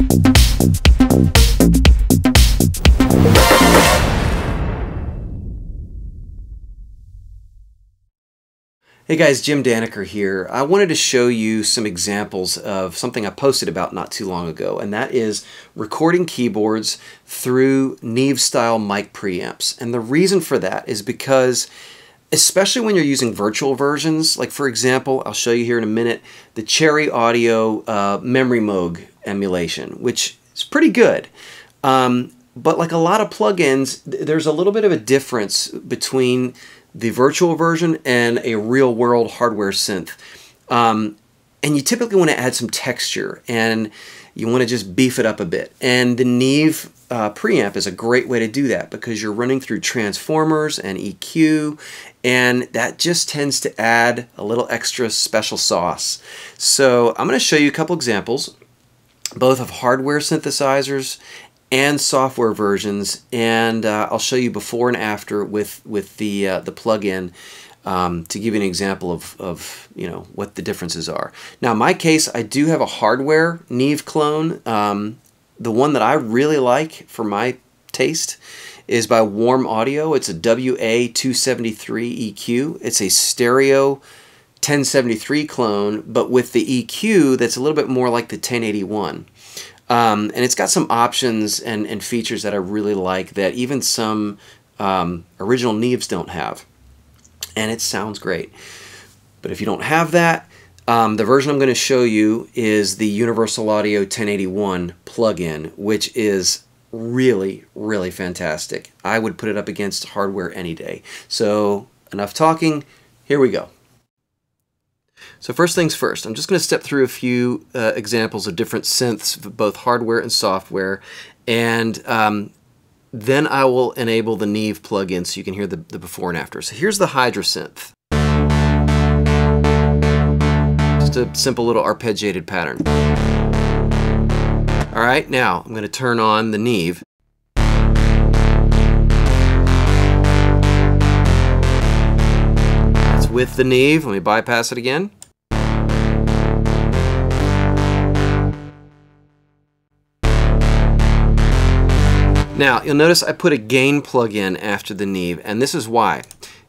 Hey guys, Jim Daneker here. I wanted to show you some examples of something I posted about not too long ago, and that is recording keyboards through Neve style mic preamps. And the reason for that is because especially when you're using virtual versions, like for example, I'll show you here in a minute, the Cherry Audio uh, Memory Moog emulation, which is pretty good. Um, but like a lot of plugins, there's a little bit of a difference between the virtual version and a real world hardware synth. Um, and you typically want to add some texture and you want to just beef it up a bit. And the Neve uh, preamp is a great way to do that because you're running through transformers and EQ and that just tends to add a little extra special sauce. So I'm going to show you a couple examples both of hardware synthesizers and software versions, and uh, I'll show you before and after with with the uh, the plugin um, to give you an example of, of you know what the differences are. Now, in my case, I do have a hardware Neve clone. Um, the one that I really like for my taste is by Warm Audio. It's a WA273 EQ. It's a stereo 1073 clone, but with the EQ that's a little bit more like the 1081. Um, and it's got some options and, and features that I really like that even some um, original Neves don't have. And it sounds great. But if you don't have that, um, the version I'm going to show you is the Universal Audio 1081 plugin, which is really, really fantastic. I would put it up against hardware any day. So enough talking, here we go. So first things first, I'm just going to step through a few uh, examples of different synths, both hardware and software, and um, then I will enable the Neve plugin so you can hear the, the before and after. So here's the Hydrasynth. Just a simple little arpeggiated pattern. All right, now I'm going to turn on the Neve. With the Neve. Let me bypass it again. Now, you'll notice I put a gain plug-in after the Neve, and this is why.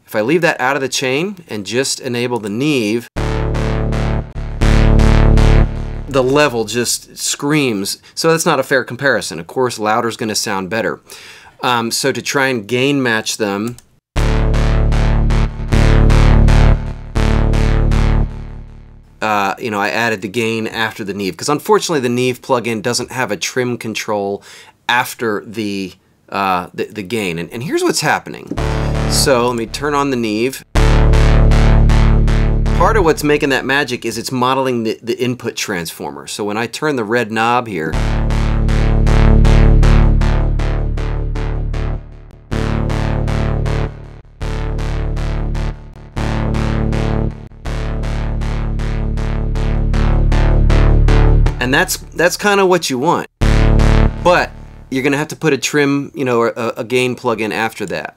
If I leave that out of the chain and just enable the Neve, the level just screams. So that's not a fair comparison. Of course, louder is going to sound better. Um, so to try and gain match them, uh, you know, I added the gain after the Neve because unfortunately the Neve plugin doesn't have a trim control after the uh, the, the, gain. And, and here's what's happening. So let me turn on the Neve. Part of what's making that magic is it's modeling the, the input transformer. So when I turn the red knob here, and that's that's kind of what you want. But you're gonna have to put a trim, you know, a, a gain plug-in after that.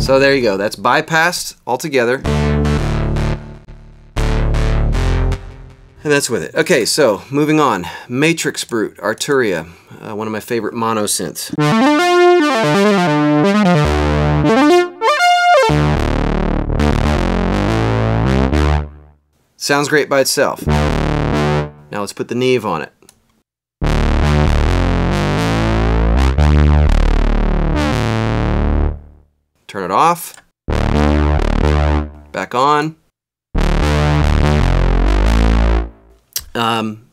So there you go. That's bypassed altogether. And that's with it. Okay, so moving on. MatrixBrute, Arturia, uh, one of my favorite mono Sounds great by itself. Now let's put the Neve on it. Turn it off. Back on. Um,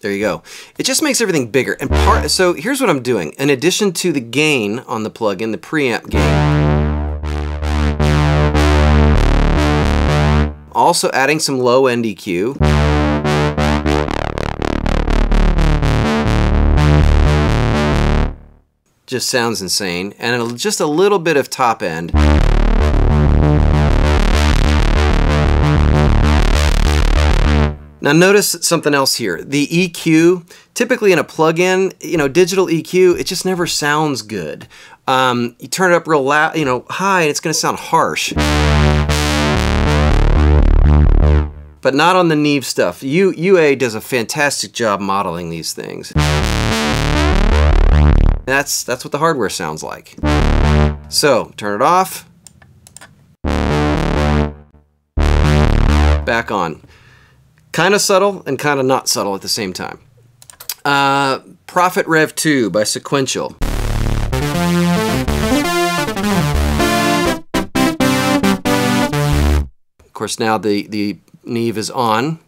there you go. It just makes everything bigger. And part so here's what I'm doing. In addition to the gain on the plug-in, the preamp gain, Also adding some low end EQ. Just sounds insane. And just a little bit of top end. Now notice something else here. The EQ, typically in a plug-in, you know, digital EQ, it just never sounds good. Um, you turn it up real loud, you know, high, and it's going to sound harsh. But not on the Neve stuff. U UA does a fantastic job modeling these things. That's, that's what the hardware sounds like. So, turn it off. Back on. Kind of subtle and kind of not subtle at the same time. Uh, Prophet Rev 2 by Sequential. Of course, now the, the Neve is on.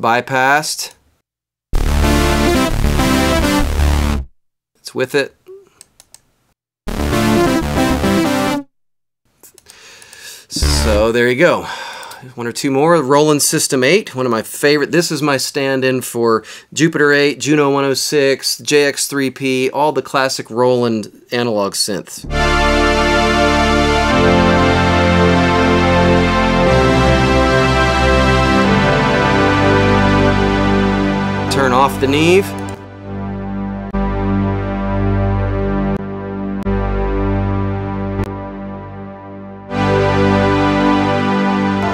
Bypassed. It's with it. So there you go. One or two more. Roland System 8, one of my favorite. This is my stand-in for Jupiter 8, Juno 106, JX3P, all the classic Roland analog synths. Turn off the Neve.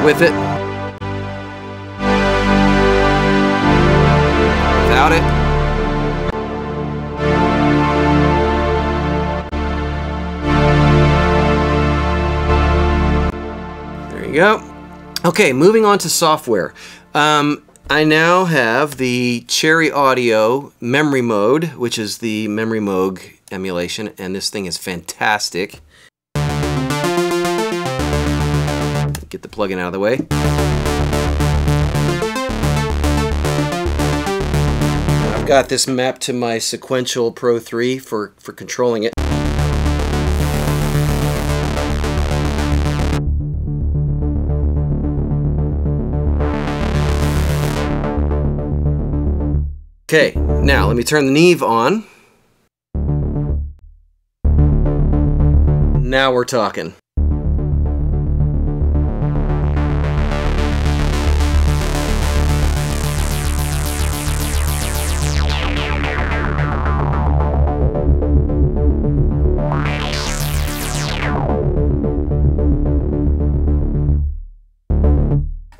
with it. Without it. There you go. Okay, moving on to software. Um, I now have the Cherry Audio Memorymode, which is the Memory Moog emulation, and this thing is fantastic. Get the plugin out of the way. I've got this mapped to my Sequential Pro 3 for, for controlling it. Okay, now let me turn the Neve on. Now we're talking.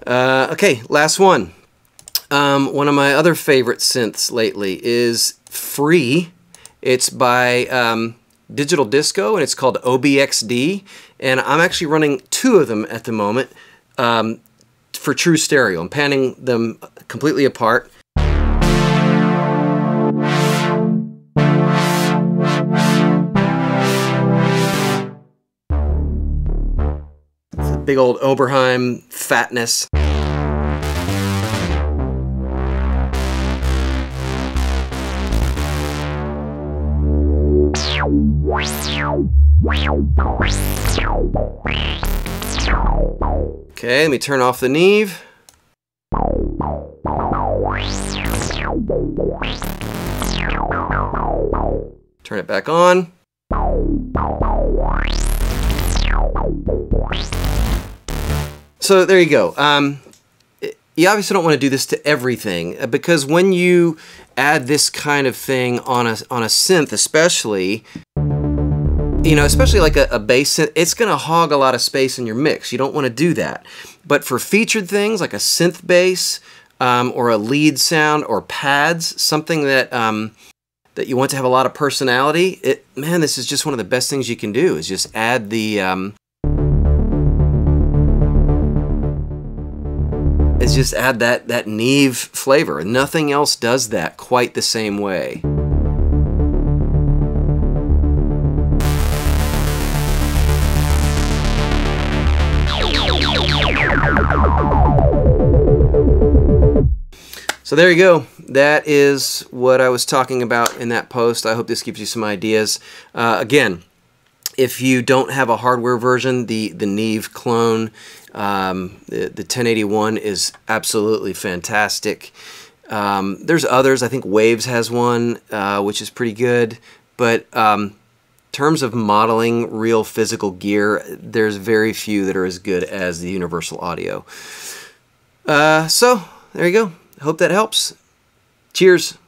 Uh, okay, last one. Um, one of my other favorite synths lately is free. It's by um, Digital Disco and it's called OBXD. And I'm actually running two of them at the moment um, for true stereo. I'm panning them completely apart. big old Oberheim fatness. Okay, let me turn off the Neve. Turn it back on. So there you go. Um, you obviously don't want to do this to everything uh, because when you add this kind of thing on a on a synth, especially, you know, especially like a, a bass it's going to hog a lot of space in your mix. You don't want to do that. But for featured things like a synth bass um, or a lead sound or pads, something that um, that you want to have a lot of personality, it man, this is just one of the best things you can do. Is just add the um, is just add that, that Neve flavor. Nothing else does that quite the same way. So there you go. That is what I was talking about in that post. I hope this gives you some ideas. Uh, again, if you don't have a hardware version, the, the Neve clone um, the, the 1081 is absolutely fantastic. Um, there's others. I think Waves has one, uh, which is pretty good. But um, terms of modeling real physical gear, there's very few that are as good as the Universal Audio. Uh, so, there you go. Hope that helps. Cheers.